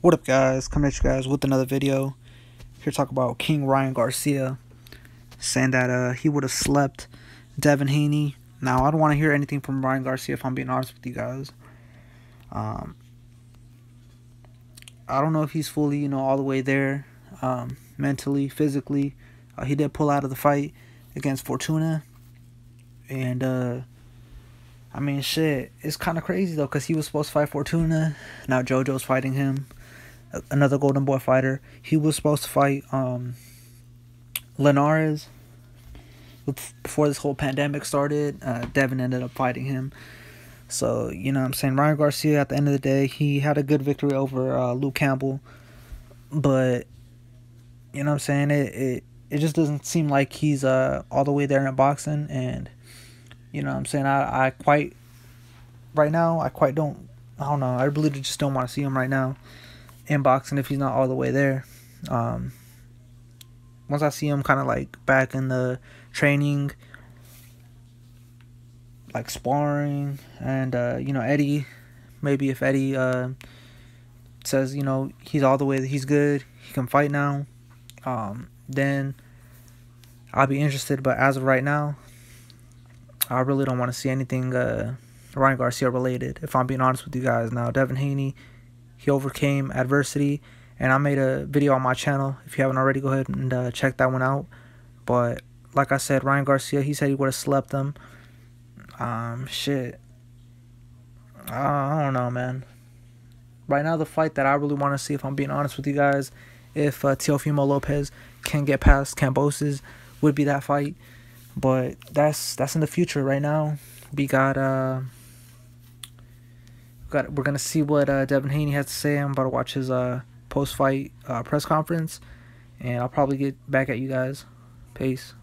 What up, guys? Coming at you guys with another video. Here talk about King Ryan Garcia, saying that uh, he would have slept Devin Haney. Now, I don't want to hear anything from Ryan Garcia if I'm being honest with you guys. Um, I don't know if he's fully, you know, all the way there, um, mentally, physically. Uh, he did pull out of the fight against Fortuna, and uh, I mean, shit, it's kind of crazy though, cause he was supposed to fight Fortuna. Now JoJo's fighting him another Golden Boy fighter. He was supposed to fight um, Linares before this whole pandemic started. Uh, Devin ended up fighting him. So, you know what I'm saying? Ryan Garcia, at the end of the day, he had a good victory over uh, Luke Campbell. But, you know what I'm saying? It, it, it just doesn't seem like he's uh, all the way there in boxing. And, you know I'm saying? I, I quite, right now, I quite don't, I don't know. I really just don't want to see him right now in boxing if he's not all the way there. Um, once I see him kind of like back in the training, like sparring, and uh, you know Eddie, maybe if Eddie uh, says you know he's all the way he's good, he can fight now, um, then I'll be interested. But as of right now, I really don't want to see anything uh, Ryan Garcia related. If I'm being honest with you guys now, Devin Haney he overcame adversity and I made a video on my channel. If you haven't already, go ahead and uh, check that one out. But like I said, Ryan Garcia, he said he would have slept them. Um, shit. Uh, I don't know, man. Right now, the fight that I really want to see, if I'm being honest with you guys, if uh, Teofimo Lopez can get past Kambosos, would be that fight. But that's that's in the future. Right now, we got uh got we're gonna see what uh, Devin Haney has to say. I'm about to watch his uh, post fight uh, press conference, and I'll probably get back at you guys. Peace.